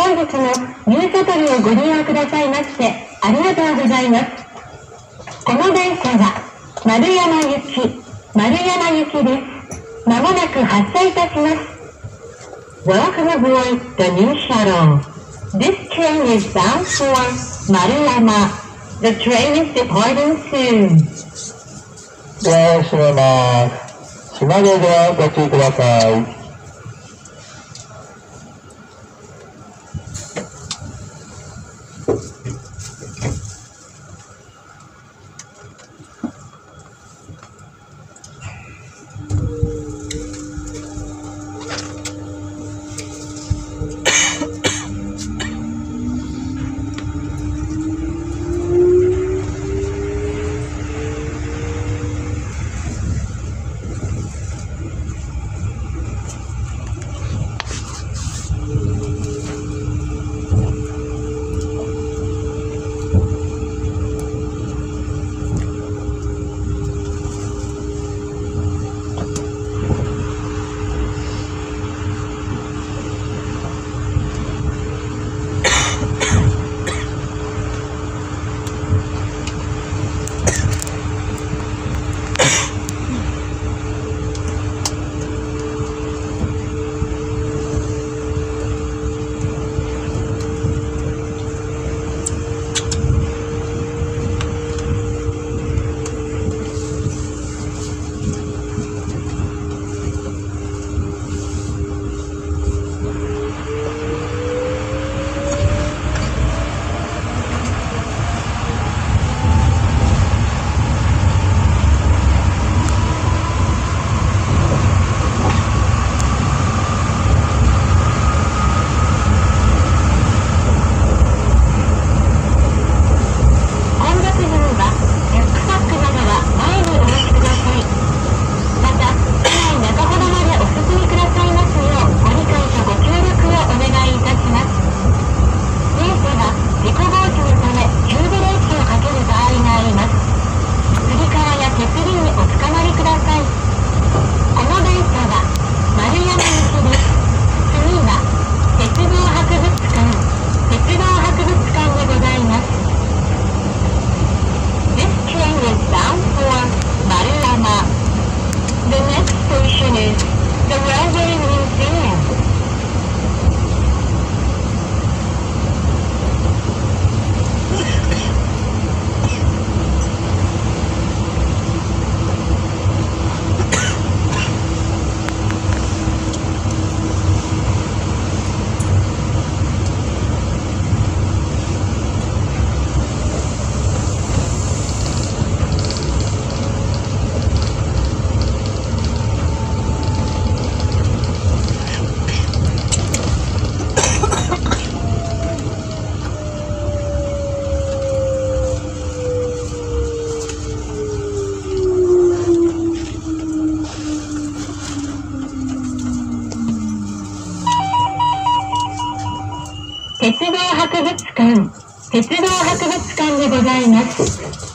本日もニューシャトルをご利用くださいましてありがとうございます。この電車は丸山行き、丸山行きです。まもなく発車いたします。Welcome aboard the new shuttle. This train is bound for Maruyama. The train is departing soon. ドアを閉めます。閉まるドアご注意ください。道博物館鉄道博物館でございます。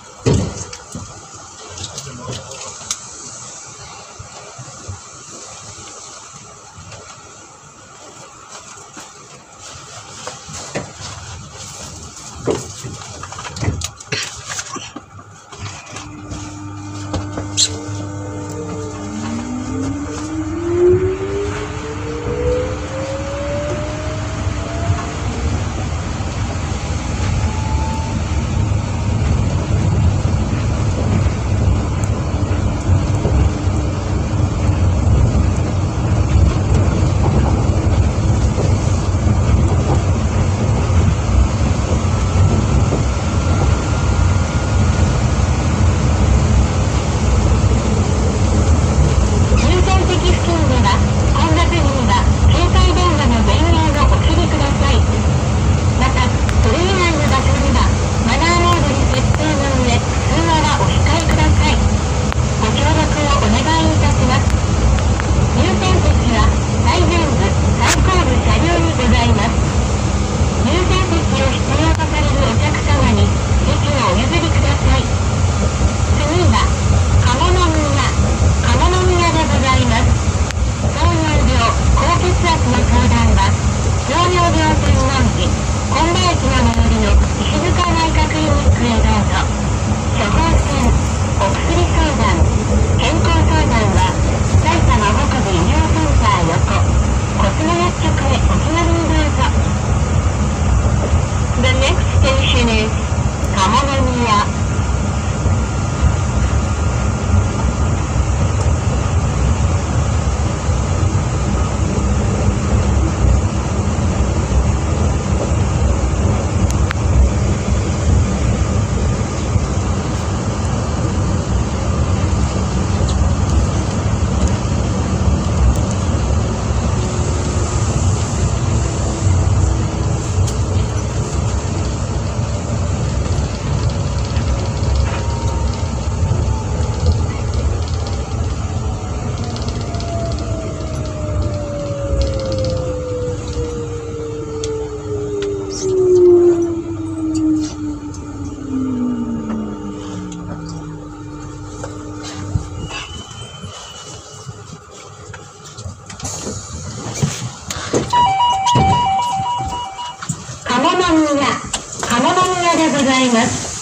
ございます。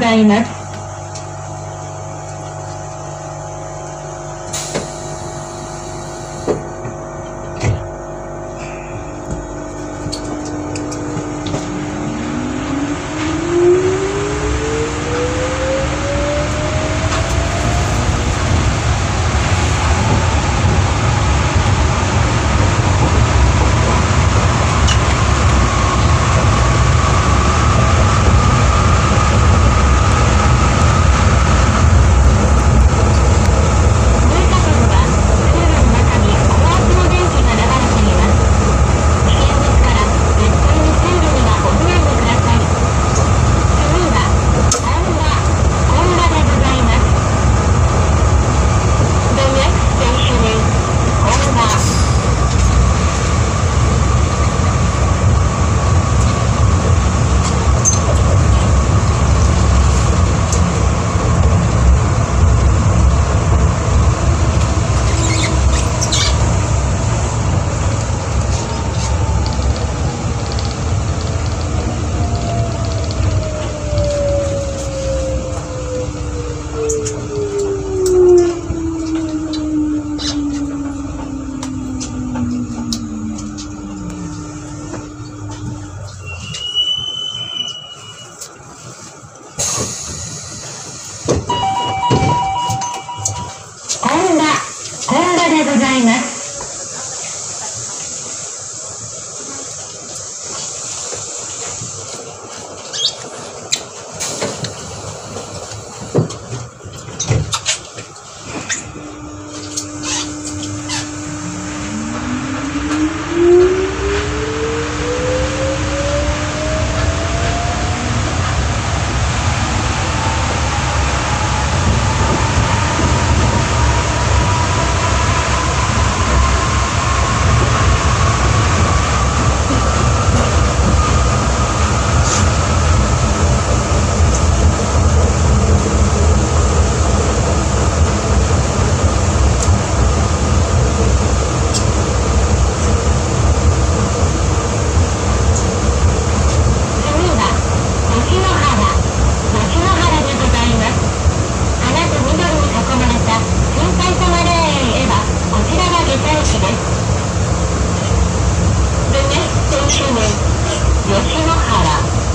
Diamond. でございます。ですルネス吉野原。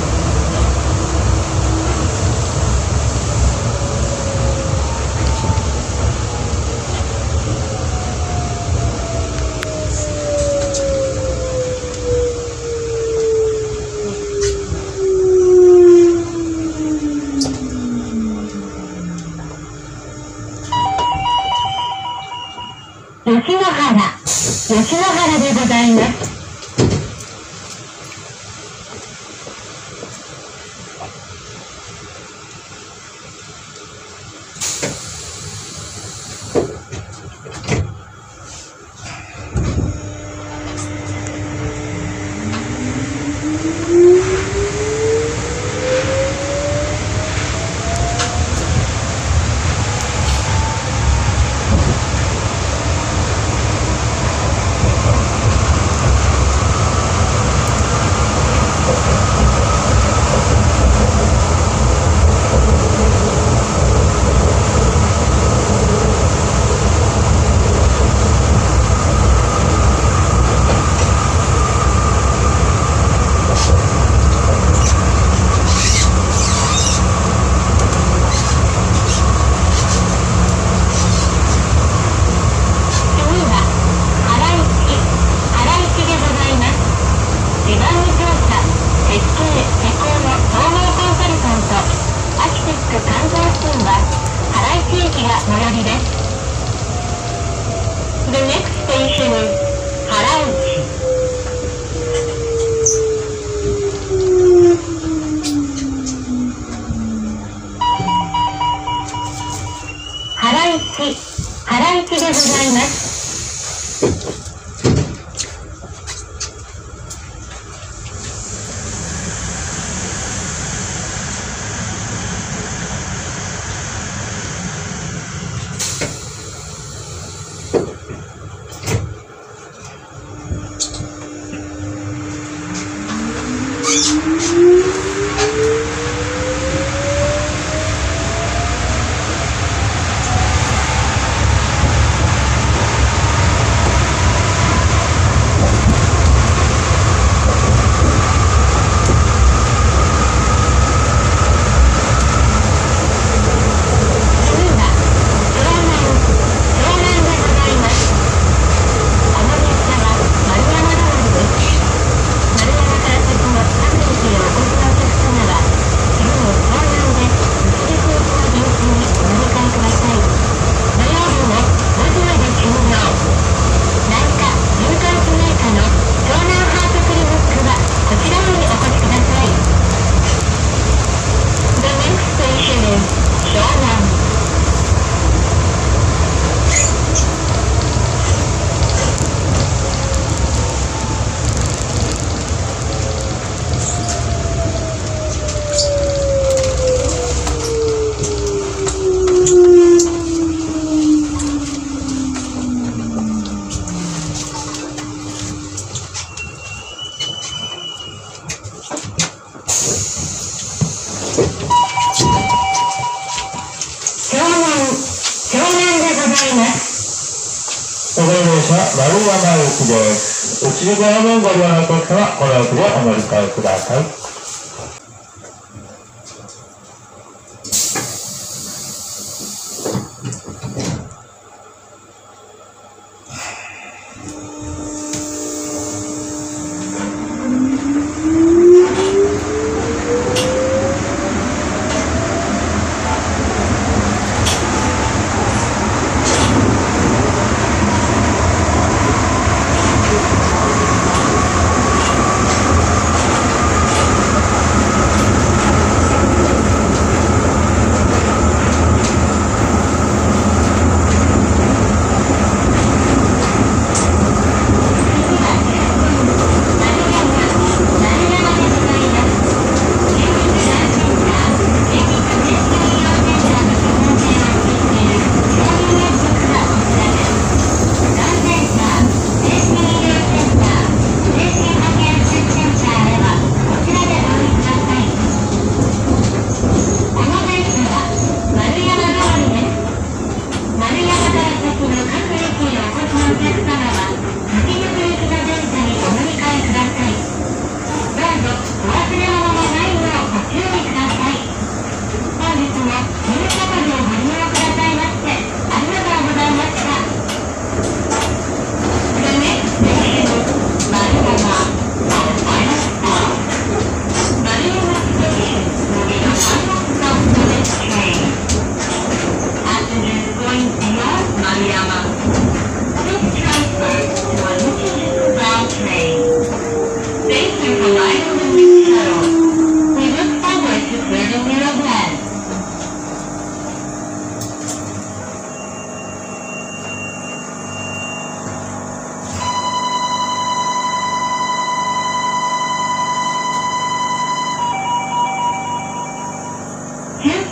湘南でございます。この電車、丸山行きです。内側のご利用のお客様、この奥でお乗り換えください。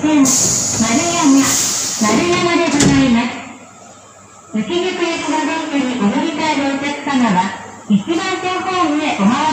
線、丸山、丸山でございます。浮き抜く駅の電車にお乗り換えのお客様は、一番線ホームへお回り。